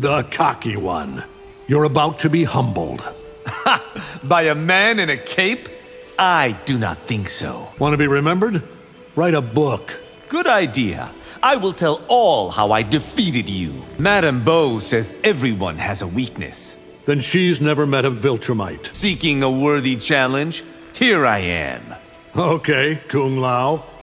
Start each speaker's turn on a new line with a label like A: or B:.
A: The cocky one. You're about to be humbled.
B: By a man in a cape? I do not think so.
A: Want to be remembered? Write a book.
B: Good idea. I will tell all how I defeated you. Madame Bo says everyone has a weakness.
A: Then she's never met a Viltrumite.
B: Seeking a worthy challenge, here I am.
A: Okay, Kung Lao.